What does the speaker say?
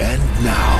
And now,